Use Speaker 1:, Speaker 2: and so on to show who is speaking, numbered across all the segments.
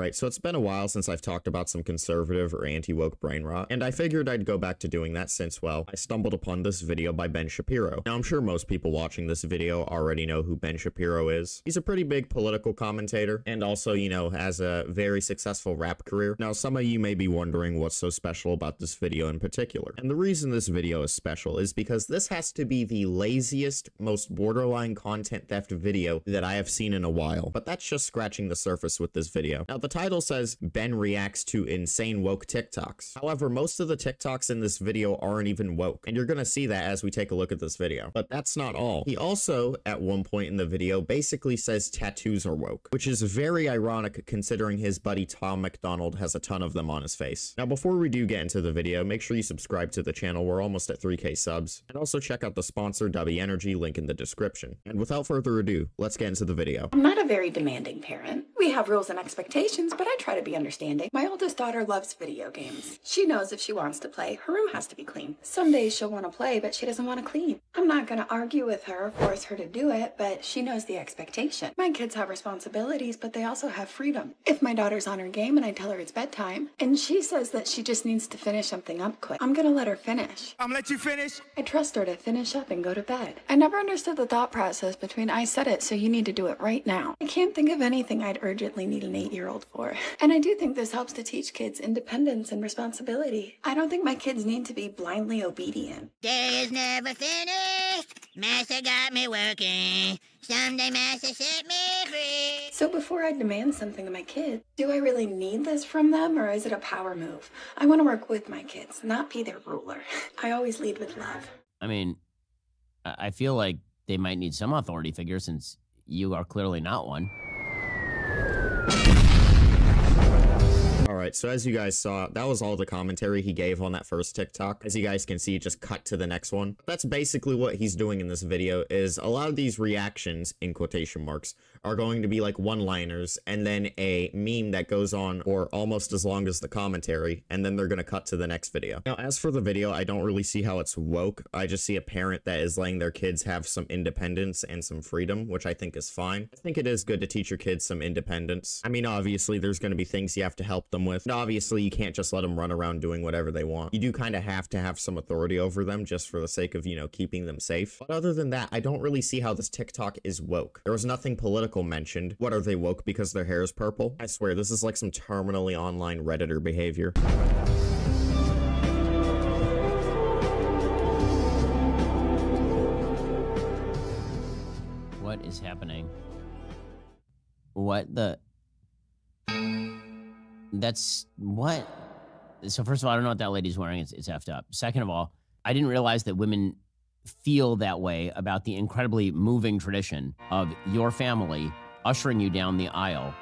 Speaker 1: Alright, so it's been a while since I've talked about some conservative or anti-woke brain rot, and I figured I'd go back to doing that since, well, I stumbled upon this video by Ben Shapiro. Now, I'm sure most people watching this video already know who Ben Shapiro is. He's a pretty big political commentator, and also, you know, has a very successful rap career. Now, some of you may be wondering what's so special about this video in particular. And the reason this video is special is because this has to be the laziest, most borderline content theft video that I have seen in a while. But that's just scratching the surface with this video. Now, the title says Ben reacts to insane woke TikToks. However, most of the TikToks in this video aren't even woke, and you're gonna see that as we take a look at this video. But that's not all. He also, at one point in the video, basically says tattoos are woke, which is very ironic considering his buddy Tom MacDonald has a ton of them on his face. Now, before we do get into the video, make sure you subscribe to the channel. We're almost at 3k subs. And also check out the sponsor, Dubby Energy, link in the description. And without further ado, let's get into the video.
Speaker 2: I'm not a very demanding parent. We have rules and expectations, but I try to be understanding. My oldest daughter loves video games. She knows if she wants to play, her room has to be clean. Some days she'll want to play, but she doesn't want to clean. I'm not going to argue with her, or force her to do it, but she knows the expectation. My kids have responsibilities, but they also have freedom. If my daughter's on her game and I tell her it's bedtime, and she says that she just needs to finish something up quick, I'm going to let her finish.
Speaker 3: I'm gonna let you finish.
Speaker 2: I trust her to finish up and go to bed. I never understood the thought process between I said it, so you need to do it right now. I can't think of anything I'd urgently need an eight year old for. And I do think this helps to teach kids independence and responsibility. I don't think my kids need to be blindly obedient.
Speaker 4: Day is never finished. Master got me working. Someday Master set me free.
Speaker 2: So before I demand something of my kids, do I really need this from them or is it a power move? I want to work with my kids, not be their ruler. I always lead with love.
Speaker 5: I mean, I I feel like they might need some authority figure since you are clearly not one.
Speaker 1: Alright, so as you guys saw, that was all the commentary he gave on that first TikTok. As you guys can see, just cut to the next one. That's basically what he's doing in this video, is a lot of these reactions, in quotation marks, are going to be like one-liners, and then a meme that goes on for almost as long as the commentary, and then they're gonna cut to the next video. Now, as for the video, I don't really see how it's woke. I just see a parent that is letting their kids have some independence and some freedom, which I think is fine. I think it is good to teach your kids some independence. I mean, obviously, there's gonna be things you have to help them with. And obviously, you can't just let them run around doing whatever they want. You do kind of have to have some authority over them just for the sake of, you know, keeping them safe. But other than that, I don't really see how this TikTok is woke. There was nothing political mentioned. What are they woke because their hair is purple? I swear, this is like some terminally online Redditor behavior.
Speaker 5: What is happening? What the? That's what? So first of all, I don't know what that lady's wearing. It's it's effed up. Second of all, I didn't realize that women feel that way about the incredibly moving tradition of your family ushering you down the aisle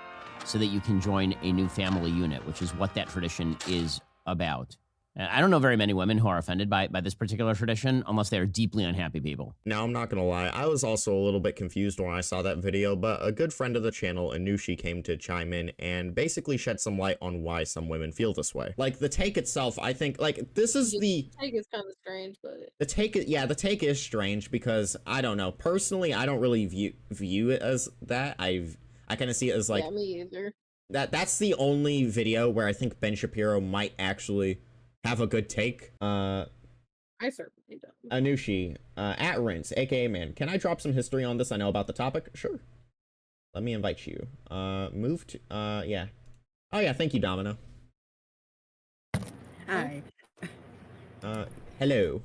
Speaker 5: so that you can join a new family unit, which is what that tradition is about. And I don't know very many women who are offended by, by this particular tradition unless they are deeply unhappy people.
Speaker 1: Now, I'm not gonna lie, I was also a little bit confused when I saw that video, but a good friend of the channel, Anushi, came to chime in and basically shed some light on why some women feel this way. Like, the take itself, I think, like, this is the...
Speaker 6: take is kind of strange, but
Speaker 1: The take, yeah, the take is strange because, I don't know, personally, I don't really view view it as that. I've... I kind of see it as, like,
Speaker 6: yeah, me either.
Speaker 1: that that's the only video where I think Ben Shapiro might actually have a good take. Uh,
Speaker 6: I certainly don't.
Speaker 1: Anushi, uh, at Rynse, aka Man, can I drop some history on this? I know about the topic. Sure. Let me invite you. Uh, move to. Uh, yeah. Oh yeah, thank you, Domino.
Speaker 7: Hi.
Speaker 1: Uh, hello.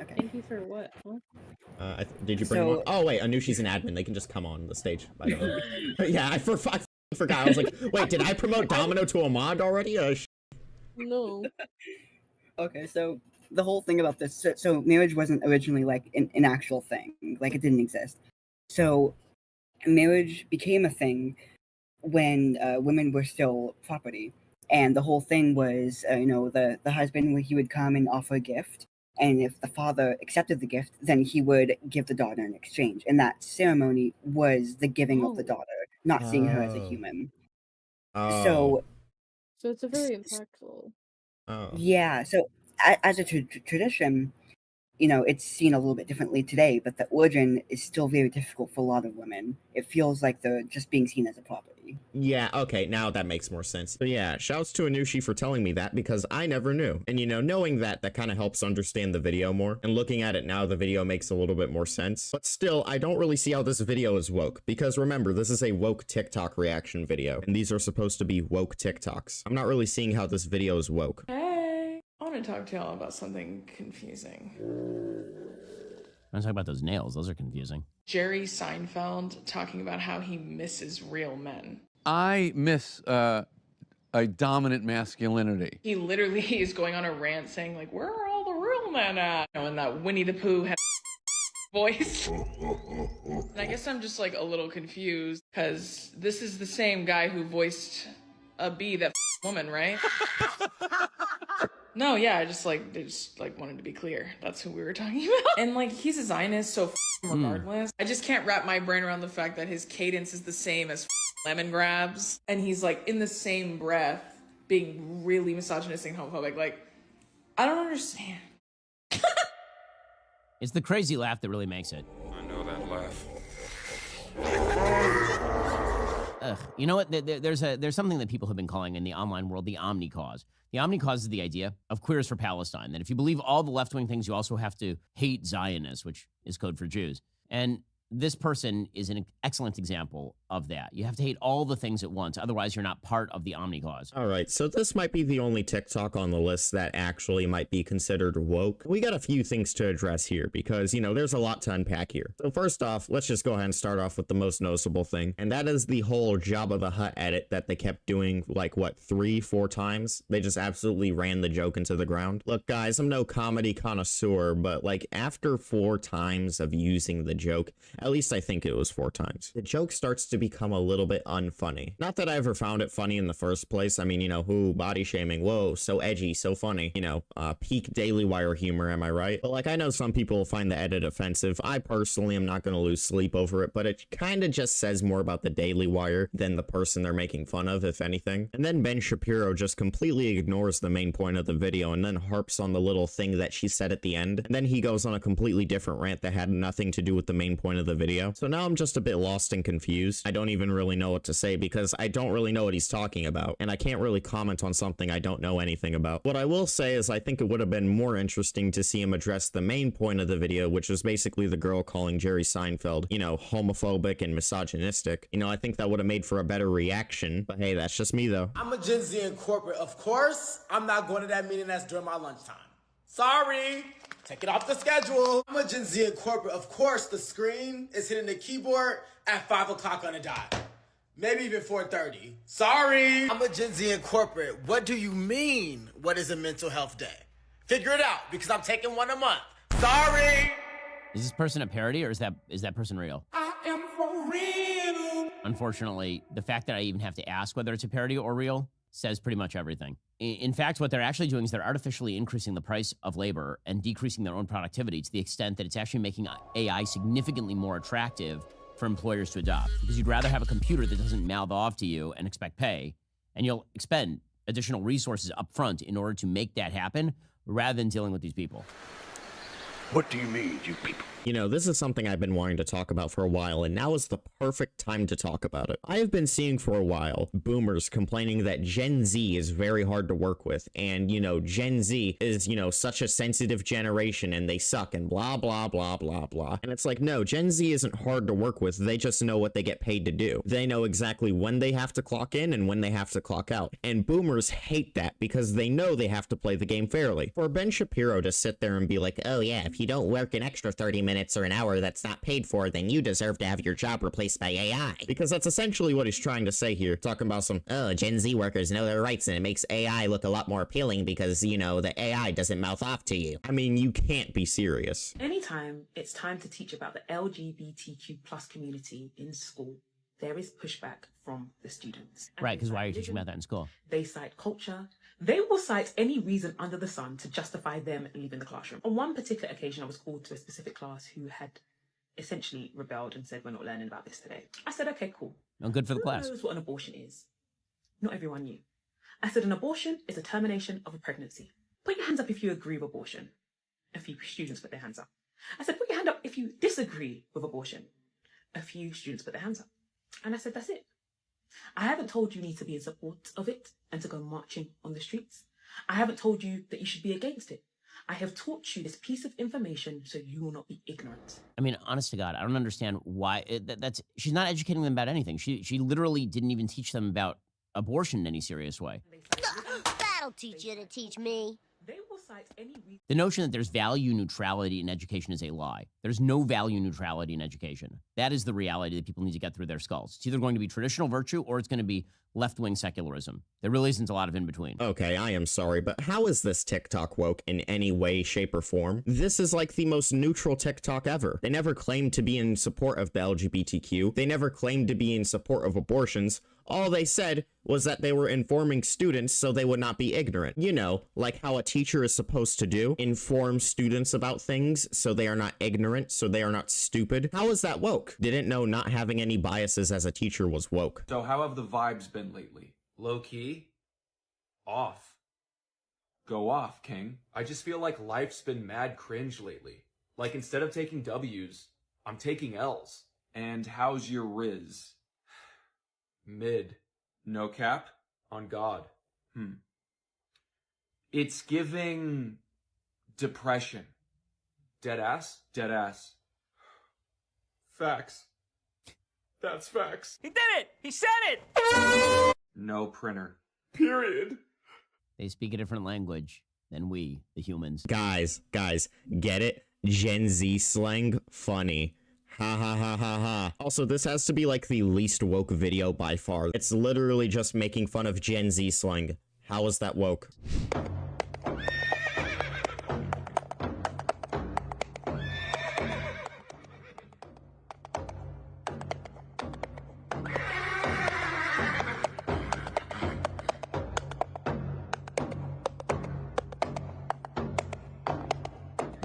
Speaker 7: Okay.
Speaker 6: Thank you for what? Huh?
Speaker 1: Uh, I th- did you bring him on?
Speaker 7: So-
Speaker 1: Oh wait, Anushi's an admin. They can just come on the stage. By the way. yeah, I, for- I forgot. I was like, wait, did I promote Domino to a mod already? Uh, sh-
Speaker 6: No.
Speaker 7: Okay, so the whole thing about this so, so marriage wasn't originally like an, an actual thing, like it didn't exist. So marriage became a thing when uh, women were still property, and the whole thing was, uh, you know, the the husband he would come and offer a gift, and if the father accepted the gift, then he would give the daughter in exchange, and that ceremony was the giving of the
Speaker 6: Oh.
Speaker 7: daughter, not seeing her as a
Speaker 1: Oh.
Speaker 7: human.
Speaker 1: oh,
Speaker 7: So
Speaker 6: So it's a very impactful.
Speaker 1: oh.
Speaker 7: Yeah, so as a tra- tra- tradition, you know, it's seen a little bit differently today, but the origin is still very difficult for a lot of women. It feels like they're just being seen as a property.
Speaker 1: Yeah, okay, now that makes more sense. But yeah, shouts to Anushi for telling me that because I never knew. And you know, knowing that, that kind of helps understand the video more. And looking at it now, the video makes a little bit more sense. But still, I don't really see how this video is woke. Because remember, this is a woke TikTok reaction video. And these are supposed to be woke TikToks. I'm not really seeing how this video is woke.
Speaker 3: Hey, I want to talk to y'all about something confusing.
Speaker 5: I'm talking about those nails. Those are confusing.
Speaker 3: Jerry Seinfeld talking about how he misses real men.
Speaker 8: I miss uh, a dominant masculinity.
Speaker 3: He literally is going on a rant saying like, "Where are all the real men at?" You know, and that Winnie the Pooh had voice. and I guess I'm just like a little confused because this is the same guy who voiced a bee that woman, right? No, yeah, I just like they just like wanted to be clear. That's who we were talking about. And like he's a Zionist, so hmm. regardless, I just can't wrap my brain around the fact that his cadence is the same as Lemongrab's, and he's like in the same breath being really misogynistic and homophobic. Like, I don't understand.
Speaker 5: It's the crazy laugh that really makes it.
Speaker 9: I know that laugh.
Speaker 5: Ugh. You know what? There- there- There's a there's something that people have been calling in the online world the omni cause. The omni cause is the idea of queers for Palestine. That if you believe all the left wing things, you also have to hate Zionists, which is code for Jews. And this person is an excellent example of that. You have to hate all the things at once, otherwise you're not part of the omni cause.
Speaker 1: All right, so this might be the only TikTok on the list that actually might be considered woke. We got a few things to address here because, you know, there's a lot to unpack here. So first off, let's just go ahead and start off with the most noticeable thing, and that is the whole Jabba the Hutt edit that they kept doing like what, 3, 4 times. They just absolutely ran the joke into the ground. Look, guys, I'm no comedy connoisseur, but like after 4 times of using the joke, at least I think it was 4 times. The joke starts to become a little bit unfunny. Not that I ever found it funny in the first place. I mean, you know, who body shaming? Whoa, so edgy, so funny. You know, uh, peak Daily Wire humor, am I right? But like, I know some people find the edit offensive. I personally am not going to lose sleep over it, but it kind of just says more about the Daily Wire than the person they're making fun of, if anything. And then Ben Shapiro just completely ignores the main point of the video and then harps on the little thing that she said at the end. And then he goes on a completely different rant that had nothing to do with the main point of the video. So now I'm just a bit lost and confused. I don't even really know what to say because I don't really know what he's talking about, and I can't really comment on something I don't know anything about. What I will say is I think it would have been more interesting to see him address the main point of the video, which was basically the girl calling Jerry Seinfeld, you know, homophobic and misogynistic. You know, I think that would have made for a better reaction, but hey, that's just me though.
Speaker 10: I'm a Gen Z in corporate. Of course, I'm not going to that meeting that's during my lunchtime. Sorry. Take it off the schedule. I'm a Gen Z in corporate. Of course, the screen is hitting the keyboard at 5 o'clock on the dot. Maybe even 4.30. Sorry. I'm a Gen Z in corporate. What do you mean, what is a mental health day? Figure it out, because I'm taking one a month. Sorry.
Speaker 5: Is this person a parody or is that is that person real?
Speaker 10: I am for real.
Speaker 5: Unfortunately, the fact that I even have to ask whether it's a parody or real says pretty much everything. In fact, what they're actually doing is they're artificially increasing the price of labor and decreasing their own productivity to the extent that it's actually making AI significantly more attractive for employers to adopt. Because you'd rather have a computer that doesn't mouth off to you and expect pay, and you'll expend additional resources up front in order to make that happen rather than dealing with these people.
Speaker 9: What do you mean, you people?
Speaker 1: You know, this is something I've been wanting to talk about for a while, and now is the perfect time to talk about it. I have been seeing for a while boomers complaining that Gen Z is very hard to work with, and, you know, Gen Z is, you know, such a sensitive generation and they suck, and blah, blah, blah, blah, blah. And it's like, no, Gen Z isn't hard to work with, they just know what they get paid to do. They know exactly when they have to clock in and when they have to clock out. And boomers hate that because they know they have to play the game fairly. For Ben Shapiro to sit there and be like, oh yeah, if you don't work an extra 30 minutes or an hour that's not paid for, then you deserve to have your job replaced by AI. Because that's essentially what he's trying to say here, talking about some, oh, Gen Z workers know their rights and it makes AI look a lot more appealing because, you know, the AI doesn't mouth off to you. I mean, you can't be serious.
Speaker 11: Anytime it's time to teach about the LGBTQ plus community in school, there is pushback from the students. And
Speaker 5: Right, because why are you teaching about that in school?
Speaker 11: They cite culture. They will cite any reason under the sun to justify them leaving the classroom. On one particular occasion, I was called to a specific class who had essentially rebelled and said, We're not learning about this today. I said, Okay, cool.
Speaker 5: No, good for the
Speaker 11: Who
Speaker 5: class.
Speaker 11: knows what an abortion is? Not everyone knew. I said, An abortion is a termination of a pregnancy. Put your hands up if you agree with abortion. A few students put their hands up. I said, Put your hand up if you disagree with abortion. A few students put their hands up. And I said, That's it. I haven't told you you need to be in support of it and to go marching on the streets. I haven't told you that you should be against it. I have taught you this piece of information so you will not be ignorant.
Speaker 5: I mean, honest to God, I don't understand why it, that, that's she's not educating them about anything. She she literally didn't even teach them about abortion in any serious way.
Speaker 12: That'll teach you to teach me.
Speaker 11: They will cite any reason.
Speaker 5: The notion that there's value neutrality in education is a lie. There's no value neutrality in education. That is the reality that people need to get through their skulls. It's either going to be traditional virtue or it's going to be left wing secularism. There really isn't a lot of in between.
Speaker 1: Okay, I am sorry, but how is this TikTok woke in any way, shape, or form? This is like the most neutral TikTok ever. They never claimed to be in support of the LGBTQ. They never claimed to be in support of abortions. All they said was that they were informing students so they would not be ignorant. You know, like how a teacher is supposed to do inform students about things so they are not ignorant, so they are not stupid. How is that woke? Didn't know not having any biases as a teacher was woke.
Speaker 13: So, how have the vibes been lately? Low key? Off. Go off, King. I just feel like life's been mad cringe lately. Like, instead of taking W's, I'm taking L's. And how's your rizz? Mid. No cap? On God. Hmm. It's giving depression. Dead ass? Dead ass. Facts. That's facts.
Speaker 14: He did it! He said it!
Speaker 13: No printer. Period.
Speaker 5: They speak a different language than we, the humans.
Speaker 1: Guys, guys, get it? Gen Z slang? Funny. Ha ha ha ha ha. Also, this has to be like the least woke video by far. It's literally just making fun of Gen Z slang. How is that woke?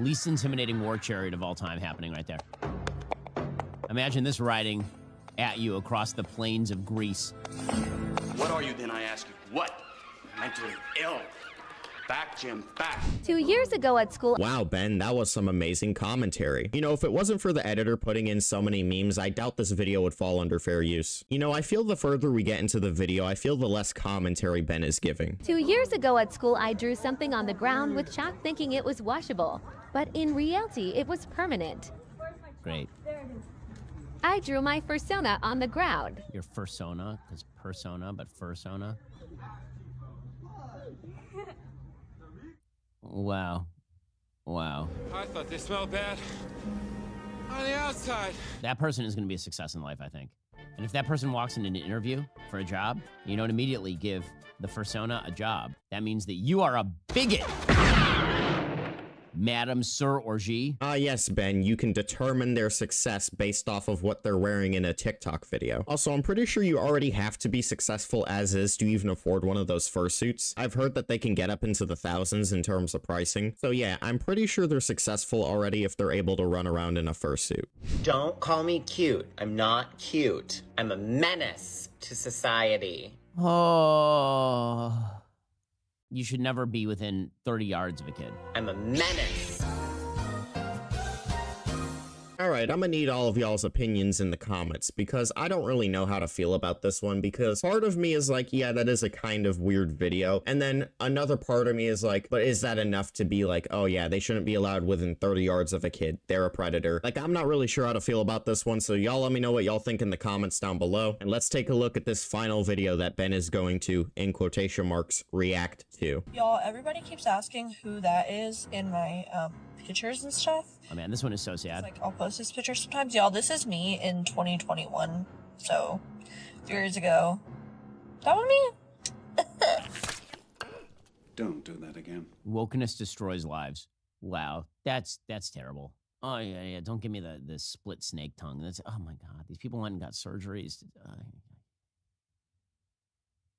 Speaker 5: Least intimidating war chariot of all time happening right there. Imagine this riding at you across the plains of Greece.
Speaker 15: What are you then, I ask you? What? Mentally ill. Back, Jim, back.
Speaker 12: Two years ago at school,
Speaker 1: Wow, Ben, that was some amazing commentary. You know, if it wasn't for the editor putting in so many memes, I doubt this video would fall under fair use. You know, I feel the further we get into the video, I feel the less commentary Ben is giving.
Speaker 12: two years ago at school, I drew something on the ground with chalk thinking it was washable. But in reality, it was permanent.
Speaker 5: Great.
Speaker 12: I drew my persona on the ground.
Speaker 5: Your fursona, because persona, but fursona. Wow. Wow.
Speaker 14: I thought they smelled bad on the outside.
Speaker 5: That person is going to be a success in life, I think. And if that person walks into an interview for a job, you don't immediately give the fursona a job. That means that you are a bigot. Madam, sir, or G.
Speaker 1: Ah, yes, Ben, you can determine their success based off of what they're wearing in a TikTok video. Also, I'm pretty sure you already have to be successful as is to even afford one of those fursuits. I've heard that they can get up into the thousands in terms of pricing. So yeah, I'm pretty sure they're successful already if they're able to run around in a fursuit.
Speaker 16: Don't call me cute. I'm not cute. I'm a menace to society.
Speaker 5: Oh. You should never be within 30 yards of a kid.
Speaker 16: I'm a menace.
Speaker 1: Alright, I'm gonna need all of y'all's opinions in the comments because I don't really know how to feel about this one because part of me is like, yeah, that is a kind of weird video. And then another part of me is like, but is that enough to be like, oh yeah, they shouldn't be allowed within 30 yards of a kid. They're a predator. Like, I'm not really sure how to feel about this one, so y'all let me know what y'all think in the comments down below. And let's take a look at this final video that Ben is going to, in quotation marks, react to.
Speaker 17: Y'all, everybody keeps asking who that is in my um, pictures and stuff.
Speaker 5: Oh man, this one is so sad.
Speaker 17: Like, I'll post this picture sometimes. Y'all, this is me in 2021. So, three years ago. That was me.
Speaker 9: Don't do that again.
Speaker 5: Wokeness destroys lives. Wow, that's that's terrible. Oh yeah, yeah. Don't give me the the split snake tongue. That's oh my god. These people went and got surgeries. Uh,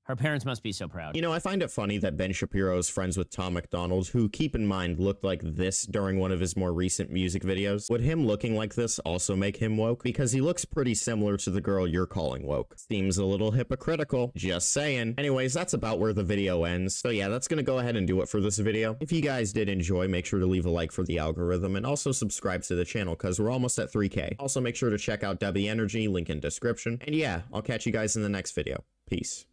Speaker 5: Her parents must be so proud.
Speaker 1: You know, I find it funny that Ben Shapiro is friends with Tom MacDonald, who, keep in mind, looked like this during one of his more recent music videos. Would him looking like this also make him woke? Because he looks pretty similar to the girl you're calling woke. Seems a little hypocritical. Just saying. Anyways, that's about where the video ends. So yeah, that's gonna go ahead and do it for this video. If you guys did enjoy, make sure to leave a like for the algorithm and also subscribe to the channel because we're almost at 3k. Also make sure to check out Dubby Energy, link in description. And yeah, I'll catch you guys in the next video. Peace.